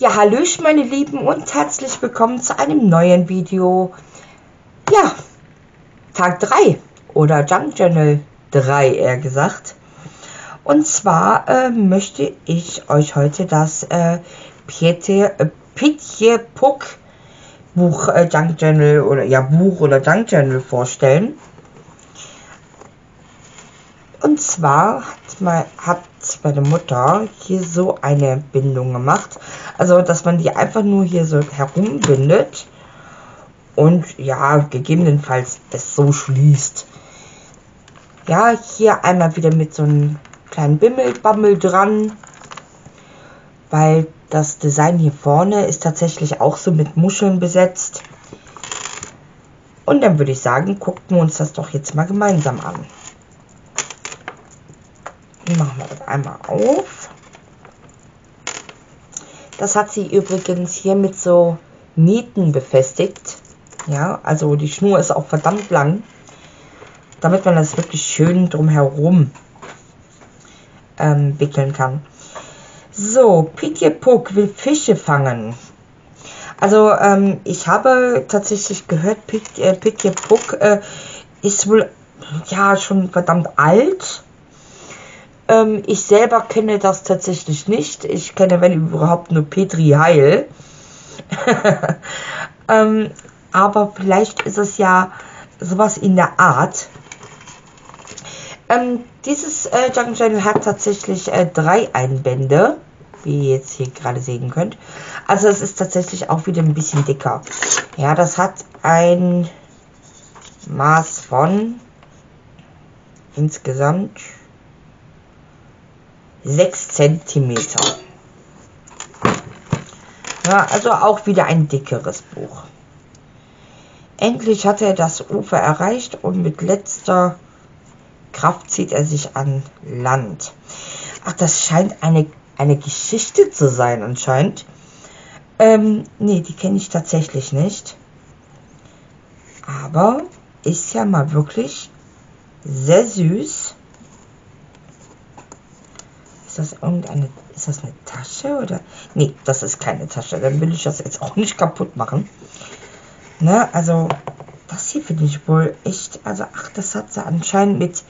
Ja, hallöchen meine Lieben und herzlich willkommen zu einem neuen Video. Ja, Tag 3 oder Junk Journal 3 eher gesagt. Und zwar äh, möchte ich euch heute das äh, Pietje, äh, Puck Buch äh, Junk Journal oder ja Buch oder Junk Journal vorstellen. Und zwar mal, hat meine Mutter hier so eine Bindung gemacht. Also, dass man die einfach nur hier so herumbindet. Und ja, gegebenenfalls es so schließt. Ja, hier einmal wieder mit so einem kleinen Bimmelbammel dran. Weil das Design hier vorne ist tatsächlich auch so mit Muscheln besetzt. Und dann würde ich sagen, gucken wir uns das doch jetzt mal gemeinsam an. Machen wir das einmal auf. Das hat sie übrigens hier mit so Nieten befestigt. Ja, also die Schnur ist auch verdammt lang. Damit man das wirklich schön drumherum ähm, wickeln kann. So, Pitje Puck will Fische fangen. Also, ähm, ich habe tatsächlich gehört, Pitje, Pitje Puck äh, ist wohl ja schon verdammt alt. Ähm, ich selber kenne das tatsächlich nicht. Ich kenne, wenn überhaupt, nur Petri Heil. ähm, aber vielleicht ist es ja sowas in der Art. Ähm, dieses äh, Jungle Channel hat tatsächlich äh, drei Einbände, wie ihr jetzt hier gerade sehen könnt. Also es ist tatsächlich auch wieder ein bisschen dicker. Ja, das hat ein Maß von insgesamt 6 cm. Ja, also auch wieder ein dickeres Buch. Endlich hat er das Ufer erreicht und mit letzter Kraft zieht er sich an Land. Ach, das scheint eine, eine Geschichte zu sein anscheinend. Ähm, nee, die kenne ich tatsächlich nicht. Aber ist ja mal wirklich sehr süß das irgendeine, ist das eine Tasche oder? Nee, das ist keine Tasche. Dann will ich das jetzt auch nicht kaputt machen. Ne, also, das hier finde ich wohl echt, also, ach, das hat sie anscheinend mit,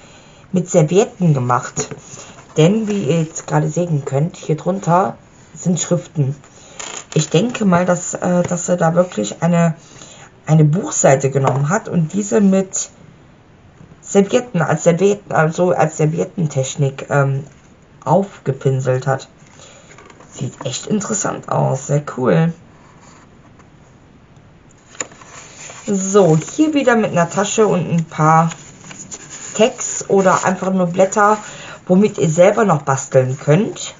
mit Servietten gemacht. Denn, wie ihr jetzt gerade sehen könnt, hier drunter sind Schriften. Ich denke mal, dass, äh, dass sie da wirklich eine, eine Buchseite genommen hat und diese mit Servietten, als Servietten, also als Serviettentechnik ähm, aufgepinselt hat. Sieht echt interessant aus, sehr cool. So, hier wieder mit einer Tasche und ein paar Tags oder einfach nur Blätter, womit ihr selber noch basteln könnt.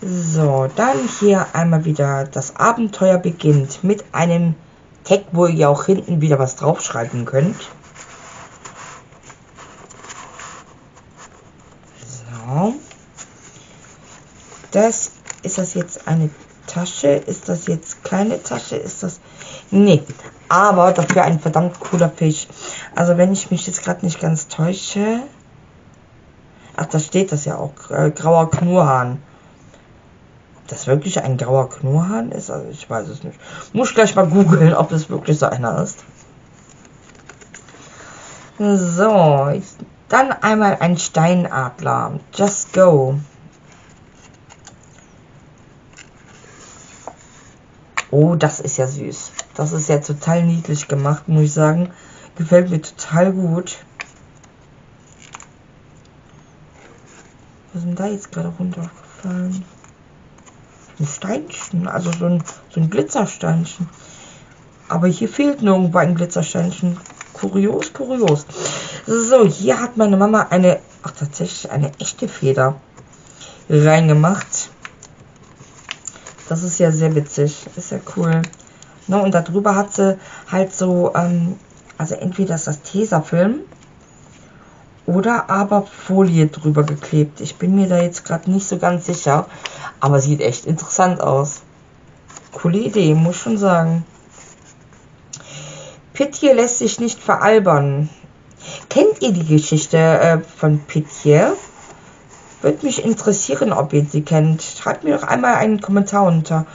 So, dann hier einmal wieder das Abenteuer beginnt mit einem Tag, wo ihr auch hinten wieder was draufschreiben könnt. das, ist das jetzt eine Tasche? Ist das jetzt kleine Tasche? Ist das... Nee, aber dafür ein verdammt cooler Fisch. Also wenn ich mich jetzt gerade nicht ganz täusche... Ach, da steht das ja auch. Äh, grauer Knurrhahn. Das wirklich ein grauer Knurrhahn ist? Also ich weiß es nicht. Muss gleich mal googeln, ob es wirklich so einer ist. So, dann einmal ein Steinadler. Just go. Oh, das ist ja süß. Das ist ja total niedlich gemacht, muss ich sagen. Gefällt mir total gut. Was ist denn da jetzt gerade runtergefallen? Ein Steinchen, also so ein, so ein Glitzersteinchen. Aber hier fehlt nirgendwo ein Glitzersteinchen. Kurios, kurios. So, hier hat meine Mama eine, ach tatsächlich eine echte Feder reingemacht. Das ist ja sehr witzig. Ist ja cool. Ne, und darüber hat sie halt so, ähm, also entweder ist das Tesafilm oder aber Folie drüber geklebt. Ich bin mir da jetzt gerade nicht so ganz sicher. Aber sieht echt interessant aus. Coole Idee, muss schon sagen. Pitt hier lässt sich nicht veralbern. Kennt ihr die Geschichte äh, von Pitié? Würde mich interessieren, ob ihr sie kennt. Schreibt mir doch einmal einen Kommentar unter.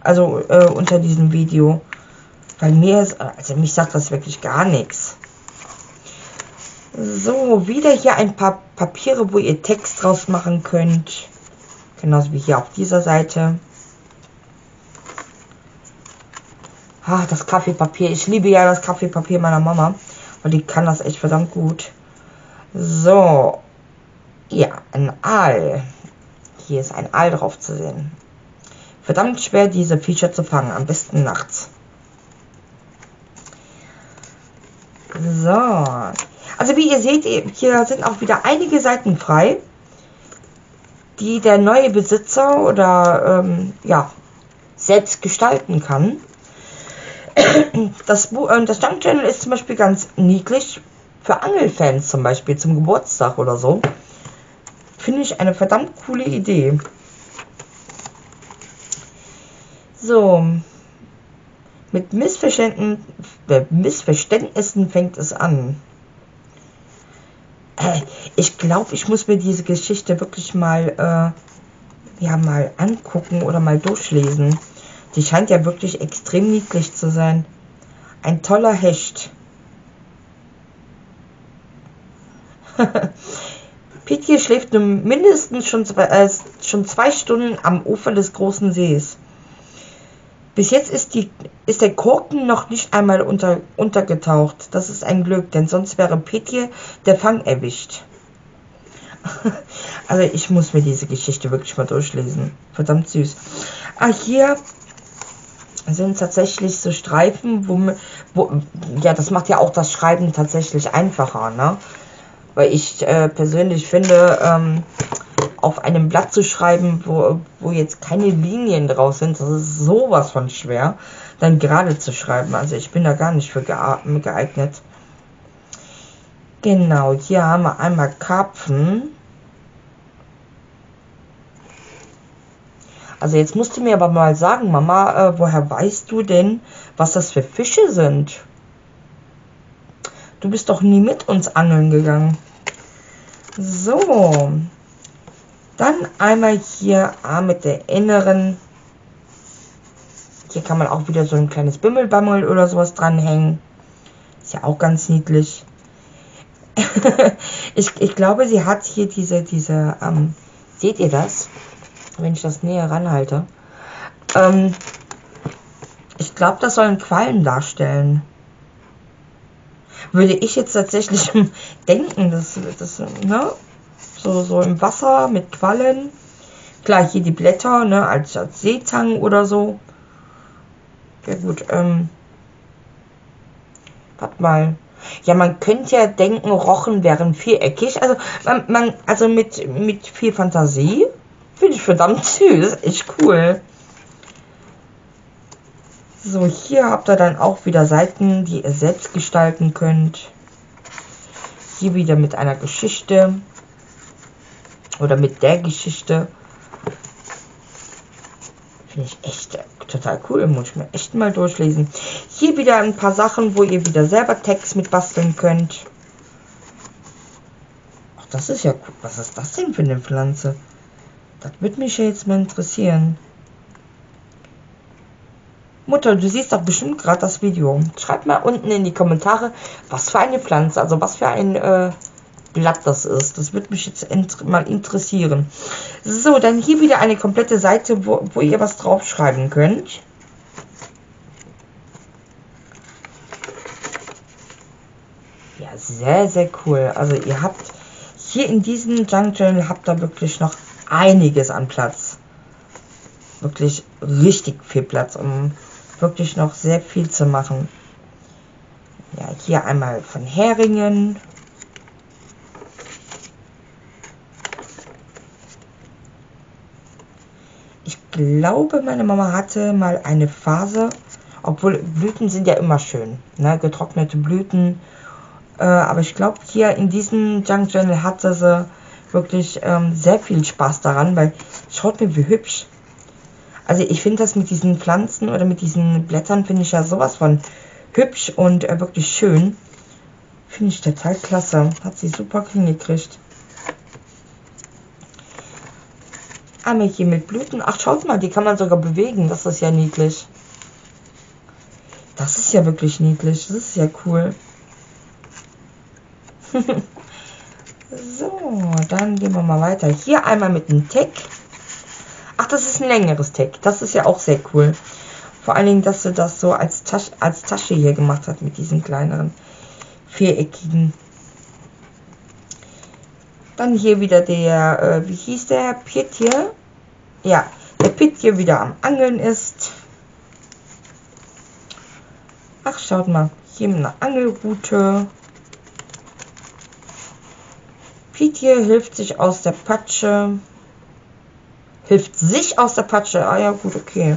Also äh, unter diesem Video. Weil mir ist, also mich sagt das wirklich gar nichts. So, wieder hier ein paar Papiere, wo ihr Text draus machen könnt. Genauso wie hier auf dieser Seite. Ah, das Kaffeepapier. Ich liebe ja das Kaffeepapier meiner Mama. Und die kann das echt verdammt gut. So. Ja, ein Aal. Hier ist ein Aal drauf zu sehen. Verdammt schwer, diese Viecher zu fangen. Am besten nachts. So. Also wie ihr seht, hier sind auch wieder einige Seiten frei, die der neue Besitzer oder ähm, ja, selbst gestalten kann. Das, äh, das Junk Channel ist zum Beispiel ganz niedlich für Angelfans zum Beispiel zum Geburtstag oder so. Finde ich eine verdammt coole Idee. So. Mit Missverständnissen, Missverständnissen fängt es an. Ich glaube, ich muss mir diese Geschichte wirklich mal, äh, ja, mal angucken oder mal durchlesen. Die scheint ja wirklich extrem niedlich zu sein. Ein toller Hecht. Pitje schläft nun mindestens schon zwei, äh, schon zwei Stunden am Ufer des großen Sees. Bis jetzt ist, die, ist der Korken noch nicht einmal unter, untergetaucht. Das ist ein Glück, denn sonst wäre Pitje der Fang erwischt. also ich muss mir diese Geschichte wirklich mal durchlesen. Verdammt süß. Ah, hier sind tatsächlich so Streifen, wo, wo ja, das macht ja auch das Schreiben tatsächlich einfacher, ne? Weil ich äh, persönlich finde, ähm, auf einem Blatt zu schreiben, wo, wo jetzt keine Linien draus sind, das ist sowas von schwer, dann gerade zu schreiben. Also ich bin da gar nicht für geeignet. Genau, hier haben wir einmal Karpfen. Also jetzt musst du mir aber mal sagen, Mama, äh, woher weißt du denn, was das für Fische sind? Du bist doch nie mit uns angeln gegangen. So. Dann einmal hier A mit der inneren. Hier kann man auch wieder so ein kleines Bimmelbammel oder sowas dranhängen. Ist ja auch ganz niedlich. ich, ich glaube, sie hat hier diese, diese, ähm, seht ihr das? Wenn ich das näher ranhalte. Ähm, ich glaube, das sollen Quallen darstellen. Würde ich jetzt tatsächlich denken, dass das, ne? So, so im Wasser mit Quallen. Klar, hier die Blätter, ne, als, als Seetang oder so. Ja gut, ähm. Warte mal. Ja, man könnte ja denken, Rochen wären viereckig. Also, man, man also mit, mit viel Fantasie finde ich verdammt süß. Echt cool. So, hier habt ihr dann auch wieder Seiten, die ihr selbst gestalten könnt. Hier wieder mit einer Geschichte oder mit der Geschichte. Finde ich echt total cool. Muss ich mir echt mal durchlesen. Hier wieder ein paar Sachen, wo ihr wieder selber Text mit basteln könnt. Ach, das ist ja cool. Was ist das denn für eine Pflanze? Das würde mich ja jetzt mal interessieren. Mutter, du siehst doch bestimmt gerade das Video. Schreib mal unten in die Kommentare, was für eine Pflanze, also was für ein äh, glatt das ist. Das würde mich jetzt mal interessieren. So, dann hier wieder eine komplette Seite, wo, wo ihr was draufschreiben könnt. Ja, sehr, sehr cool. Also ihr habt hier in diesem Junk Journal habt ihr wirklich noch einiges an Platz. Wirklich richtig viel Platz, um wirklich noch sehr viel zu machen. Ja, hier einmal von Heringen. Glaube, meine Mama hatte mal eine Phase, obwohl Blüten sind ja immer schön, ne? getrocknete Blüten. Äh, aber ich glaube, hier in diesem Junk Journal hatte sie wirklich ähm, sehr viel Spaß daran, weil schaut mir, wie hübsch. Also ich finde das mit diesen Pflanzen oder mit diesen Blättern finde ich ja sowas von hübsch und äh, wirklich schön. Finde ich total klasse. Hat sie super hingekriegt. Einmal hier mit Blüten. Ach, schaut mal, die kann man sogar bewegen. Das ist ja niedlich. Das ist ja wirklich niedlich. Das ist ja cool. so, dann gehen wir mal weiter. Hier einmal mit dem Tag. Ach, das ist ein längeres Tag. Das ist ja auch sehr cool. Vor allen Dingen, dass du das so als, Tasch als Tasche hier gemacht hast mit diesen kleineren viereckigen. Dann hier wieder der, äh, wie hieß der, Piet hier? Ja, der Piet hier wieder am Angeln ist. Ach, schaut mal, hier eine Angelrute. Piet hier hilft sich aus der Patsche. Hilft sich aus der Patsche. Ah ja, gut, okay.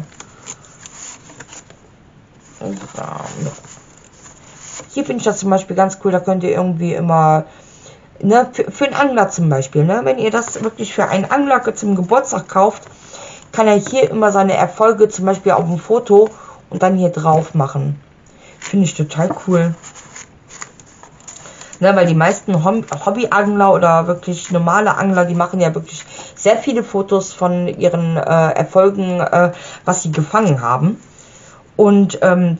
Hier finde ich das zum Beispiel ganz cool, da könnt ihr irgendwie immer, ne, für, für einen Angler zum Beispiel, ne, wenn ihr das wirklich für einen Angler zum Geburtstag kauft, kann er hier immer seine Erfolge zum Beispiel auf dem Foto und dann hier drauf machen. Finde ich total cool. Ne, weil die meisten Hobbyangler oder wirklich normale Angler, die machen ja wirklich sehr viele Fotos von ihren äh, Erfolgen, äh, was sie gefangen haben. Und ähm,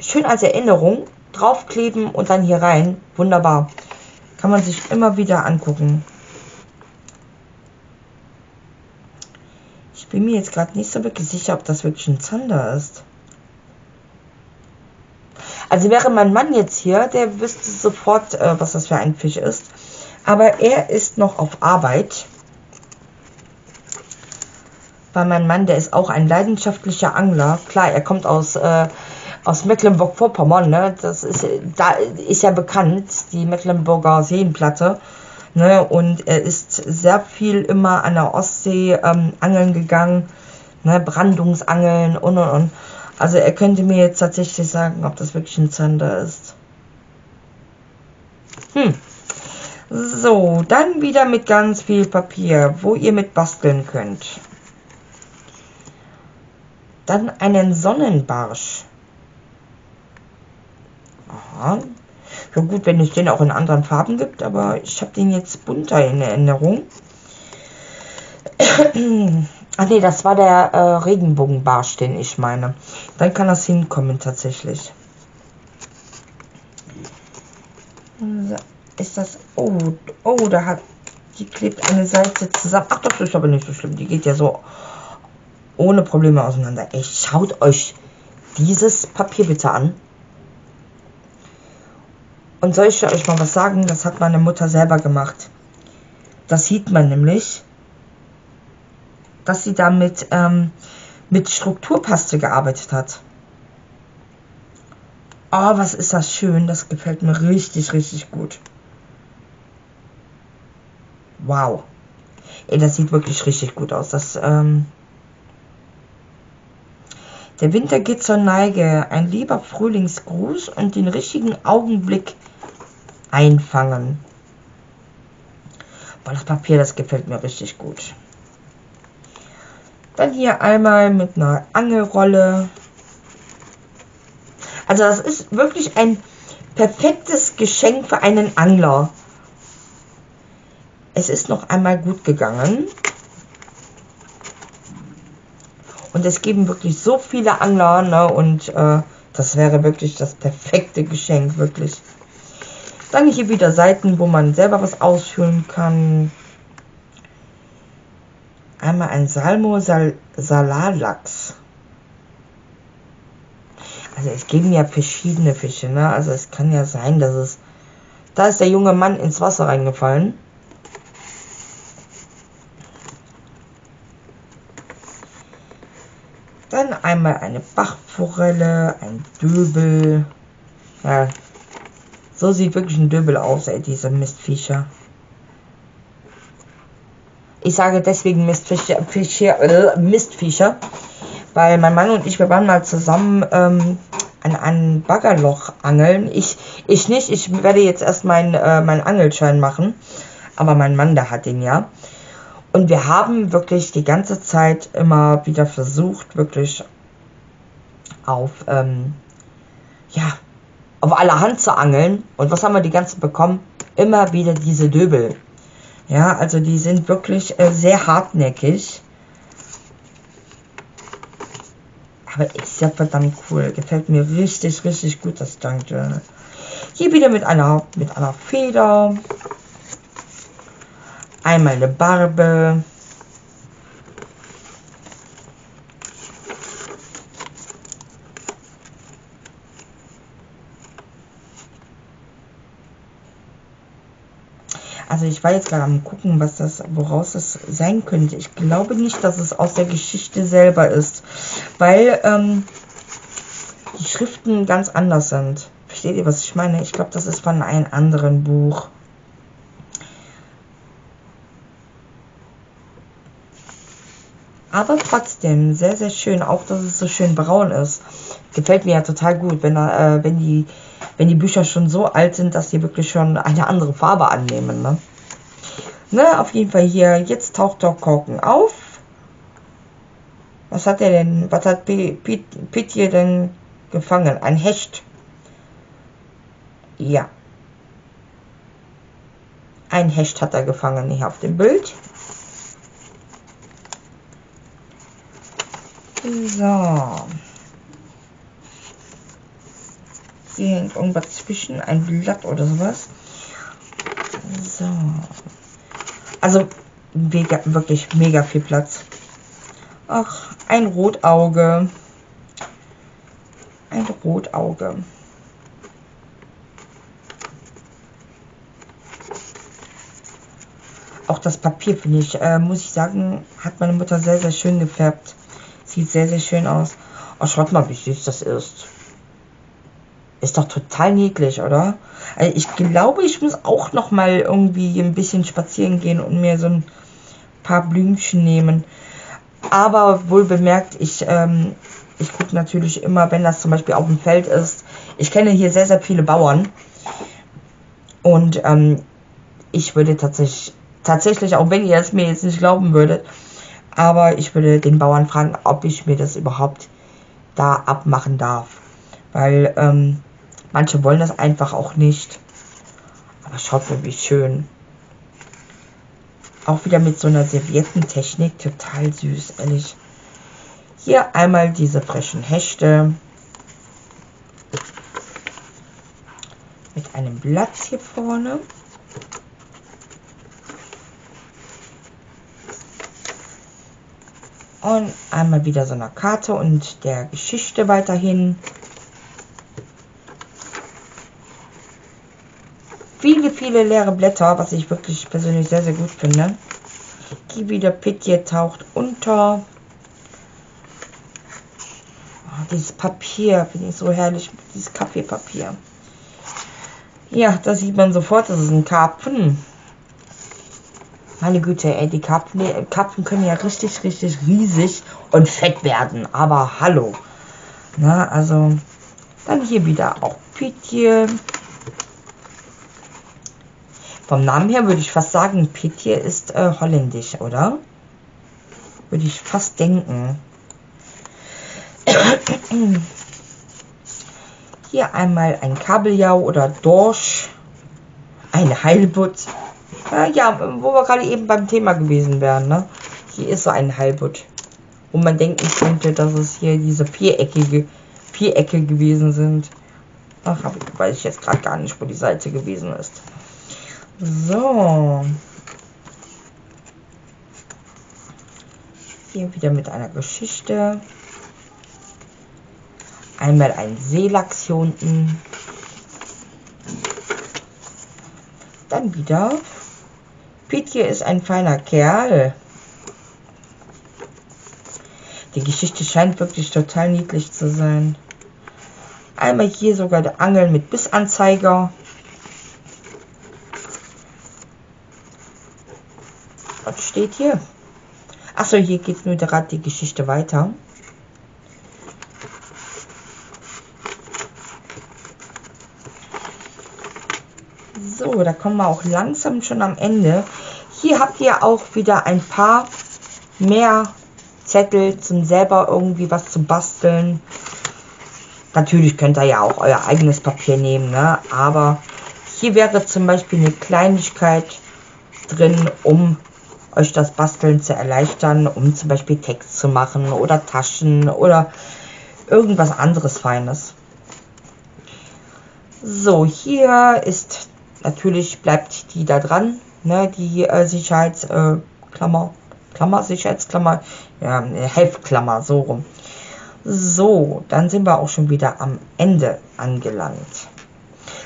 schön als Erinnerung draufkleben und dann hier rein. Wunderbar. Kann man sich immer wieder angucken. Ich bin mir jetzt gerade nicht so wirklich sicher, ob das wirklich ein Zander ist. Also wäre mein Mann jetzt hier, der wüsste sofort, äh, was das für ein Fisch ist. Aber er ist noch auf Arbeit. Weil mein Mann, der ist auch ein leidenschaftlicher Angler. Klar, er kommt aus äh, aus Mecklenburg-Vorpommern, ne? Das ist, da ist ja bekannt, die Mecklenburger Seenplatte. Ne? Und er ist sehr viel immer an der Ostsee ähm, angeln gegangen, ne? Brandungsangeln und und und. Also er könnte mir jetzt tatsächlich sagen, ob das wirklich ein Zander ist. Hm. So, dann wieder mit ganz viel Papier, wo ihr mit basteln könnt. Dann einen Sonnenbarsch. Ja gut, wenn es den auch in anderen Farben gibt, aber ich habe den jetzt bunter in Erinnerung. Ach nee, das war der äh, Regenbogenbarsch, den ich meine. Dann kann das hinkommen tatsächlich. Ist das... Oh, oh, da hat... Die klebt eine Seite zusammen. Ach, das ist aber nicht so schlimm. Die geht ja so ohne Probleme auseinander. Echt, schaut euch dieses Papier bitte an. Und soll ich euch mal was sagen? Das hat meine Mutter selber gemacht. Das sieht man nämlich, dass sie damit ähm, mit Strukturpaste gearbeitet hat. Oh, was ist das schön. Das gefällt mir richtig, richtig gut. Wow. Ey, das sieht wirklich richtig gut aus. Das, ähm der Winter geht zur Neige. Ein lieber Frühlingsgruß und den richtigen Augenblick einfangen. Boah, das Papier, das gefällt mir richtig gut. Dann hier einmal mit einer Angelrolle. Also das ist wirklich ein perfektes Geschenk für einen Angler. Es ist noch einmal gut gegangen. Und es geben wirklich so viele Angler, ne? Und äh, das wäre wirklich das perfekte Geschenk, wirklich. Dann hier wieder Seiten, wo man selber was ausfüllen kann. Einmal ein Salmo Sal Salalachs. Also es geben ja verschiedene Fische, ne? Also es kann ja sein, dass es... Da ist der junge Mann ins Wasser reingefallen. Dann einmal eine Bachforelle, ein Döbel. Ja, so sieht wirklich ein Döbel aus, ey, diese Mistviecher. Ich sage deswegen Mistviecher, Fischer, äh, Mistviecher, weil mein Mann und ich, wir waren mal zusammen ähm, an einem Baggerloch angeln. Ich, ich nicht, ich werde jetzt erst meinen äh, mein Angelschein machen, aber mein Mann, der hat den ja. Und wir haben wirklich die ganze Zeit immer wieder versucht, wirklich auf, ähm, ja, auf aller Hand zu angeln. Und was haben wir die ganze bekommen? Immer wieder diese Döbel. Ja, also die sind wirklich äh, sehr hartnäckig. Aber ist ja verdammt cool. Gefällt mir richtig, richtig gut, das Junk Journal. Hier wieder mit einer, mit einer Feder. Einmal eine Barbe. Also ich war jetzt gerade am gucken, was das, woraus das sein könnte. Ich glaube nicht, dass es aus der Geschichte selber ist, weil ähm, die Schriften ganz anders sind. Versteht ihr, was ich meine? Ich glaube, das ist von einem anderen Buch. Aber trotzdem sehr, sehr schön. Auch, dass es so schön braun ist. Gefällt mir ja total gut, wenn, äh, wenn, die, wenn die Bücher schon so alt sind, dass sie wirklich schon eine andere Farbe annehmen. Ne? Ne, auf jeden Fall hier. Jetzt taucht der Korken auf. Was hat er denn? Was hat Pitt hier denn gefangen? Ein Hecht. Ja. Ein Hecht hat er gefangen hier auf dem Bild. So. Hier hängt irgendwas zwischen, ein Blatt oder sowas. So. Also mega, wirklich mega viel Platz. Ach, ein Rotauge. Ein Rotauge. Auch das Papier, finde ich, äh, muss ich sagen, hat meine Mutter sehr, sehr schön gefärbt. Sieht sehr, sehr schön aus. Oh, schaut mal, wie süß das ist. Ist doch total niedlich, oder? Also ich glaube, ich muss auch noch mal irgendwie ein bisschen spazieren gehen und mir so ein paar Blümchen nehmen. Aber wohl bemerkt, ich, ähm, ich gucke natürlich immer, wenn das zum Beispiel auf dem Feld ist. Ich kenne hier sehr, sehr viele Bauern. Und ähm, ich würde tatsächlich, tatsächlich, auch wenn ihr es mir jetzt nicht glauben würdet, aber ich würde den Bauern fragen, ob ich mir das überhaupt da abmachen darf. Weil ähm, Manche wollen das einfach auch nicht. Aber schaut mal, wie schön. Auch wieder mit so einer Serviettentechnik. Total süß, ehrlich. Hier einmal diese frischen Hechte. Mit einem Blatt hier vorne. Und einmal wieder so eine Karte und der Geschichte weiterhin. Viele, viele leere Blätter, was ich wirklich persönlich sehr, sehr gut finde. Die wieder Pitje taucht unter. Oh, dieses Papier finde ich so herrlich, dieses Kaffeepapier. Ja, da sieht man sofort, das ist ein Karpfen. Meine Güte, ey, die Karpfen, die Karpfen können ja richtig, richtig riesig und fett werden. Aber hallo. Na, also, dann hier wieder auch Pitje. Vom Namen her würde ich fast sagen, Pitje ist äh, holländisch, oder? Würde ich fast denken. Hier einmal ein Kabeljau oder Dorsch. Ein Heilbutt. Äh, ja, wo wir gerade eben beim Thema gewesen wären, ne? Hier ist so ein Heilbutt. Wo man denken könnte, dass es hier diese viereckige Vierecke gewesen sind. Ach, weiß ich jetzt gerade gar nicht, wo die Seite gewesen ist. So. Hier wieder mit einer Geschichte. Einmal ein Seelachs hier unten. Dann wieder. Pitje ist ein feiner Kerl. Die Geschichte scheint wirklich total niedlich zu sein. Einmal hier sogar der Angel mit Bissanzeiger. Steht hier? Achso, hier geht nur gerade die Geschichte weiter. So, da kommen wir auch langsam schon am Ende. Hier habt ihr auch wieder ein paar mehr Zettel zum selber irgendwie was zu basteln. Natürlich könnt ihr ja auch euer eigenes Papier nehmen, ne? aber hier wäre zum Beispiel eine Kleinigkeit drin, um euch das Basteln zu erleichtern, um zum Beispiel Text zu machen oder Taschen oder irgendwas anderes Feines. So, hier ist natürlich bleibt die da dran, ne, die äh, Sicherheitsklammer, äh, Klammer, Sicherheitsklammer, ja, Heftklammer, so rum. So, dann sind wir auch schon wieder am Ende angelangt.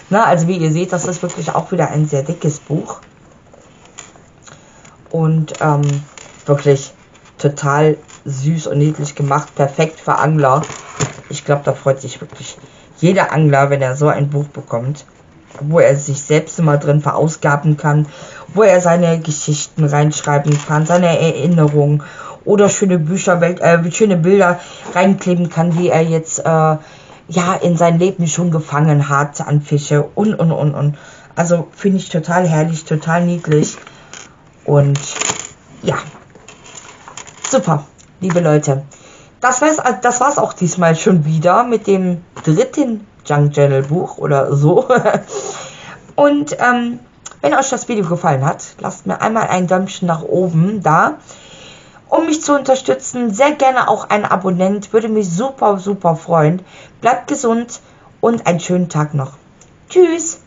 Na, also wie ihr seht, das ist wirklich auch wieder ein sehr dickes Buch. Und ähm, wirklich total süß und niedlich gemacht, perfekt für Angler. Ich glaube, da freut sich wirklich jeder Angler, wenn er so ein Buch bekommt, wo er sich selbst immer drin verausgaben kann, wo er seine Geschichten reinschreiben kann, seine Erinnerungen oder schöne Bücher, äh, schöne Bilder reinkleben kann, wie er jetzt äh, ja in sein Leben schon gefangen hat an Fische und und und und. Also finde ich total herrlich, total niedlich und ja, super, liebe Leute. Das war's, das war's auch diesmal schon wieder mit dem dritten Junk Journal Buch oder so. Und ähm, wenn euch das Video gefallen hat, lasst mir einmal ein Däumchen nach oben da. Um mich zu unterstützen, sehr gerne auch ein Abonnent, würde mich super, super freuen. Bleibt gesund und einen schönen Tag noch. Tschüss!